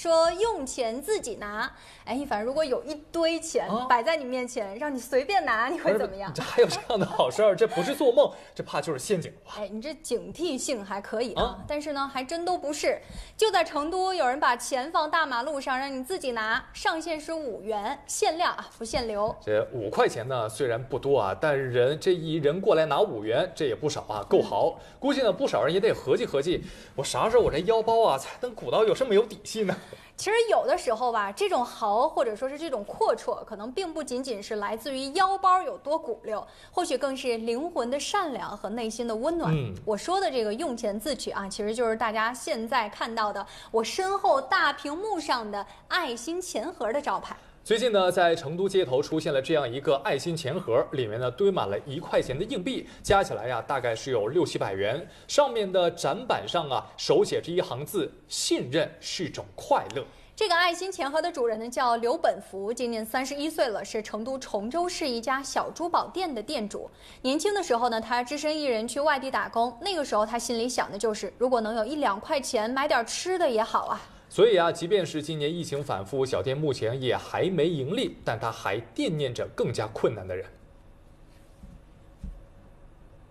说用钱自己拿。哎，一凡，如果有一堆钱摆在你面前，让你随便拿，你会怎么样？这还有这样的好事儿？这不是做梦，这怕就是陷阱吧？哎，你这警惕性还可以啊，但是呢，还真都不是。就在成都，有人把钱放大马路上，让你自己拿，上限是五元，限量啊，不限流。这五块钱呢，虽然不多啊，但人这一人过来拿五元，这也不少啊，够豪。估计呢，不少人也得合计合计，我啥时候我这腰包啊才能鼓到有这么有底气呢？其实有的时候吧，这种豪或者说是这种阔绰，可能并不仅仅是来自于腰包有多鼓溜，或许更是灵魂的善良和内心的温暖。我说的这个用钱自取啊，其实就是大家现在看到的我身后大屏幕上的爱心钱盒的招牌。最近呢，在成都街头出现了这样一个爱心钱盒，里面呢堆满了一块钱的硬币，加起来呀大概是有六七百元。上面的展板上啊，手写着一行字：“信任是种快乐。”这个爱心钱盒的主人呢叫刘本福，今年三十一岁了，是成都崇州市一家小珠宝店的店主。年轻的时候呢，他只身一人去外地打工，那个时候他心里想的就是，如果能有一两块钱买点吃的也好啊。所以啊，即便是今年疫情反复，小店目前也还没盈利，但他还惦念着更加困难的人。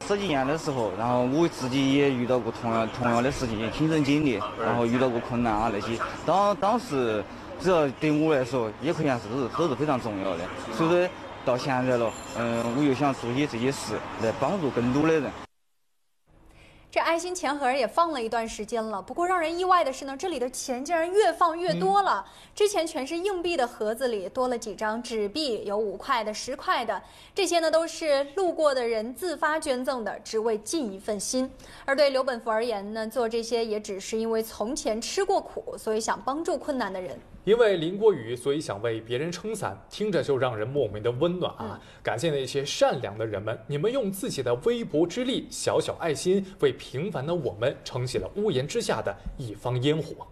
十几年的时候，然后我自己也遇到过同样同样的事情，亲身经历，然后遇到过困难啊那些。当当时，只要对我来说，一块钱是都是都是非常重要的。所以说，到现在了，嗯，我又想做些这些事来帮助更多的人。这爱心钱盒也放了一段时间了，不过让人意外的是呢，这里的钱竟然越放越多了。之前全是硬币的盒子里多了几张纸币，有五块的、十块的，这些呢都是路过的人自发捐赠的，只为尽一份心。而对刘本福而言呢，做这些也只是因为从前吃过苦，所以想帮助困难的人。因为淋过雨，所以想为别人撑伞，听着就让人莫名的温暖啊！感谢那些善良的人们，你们用自己的微薄之力、小小爱心，为平凡的我们撑起了屋檐之下的一方烟火。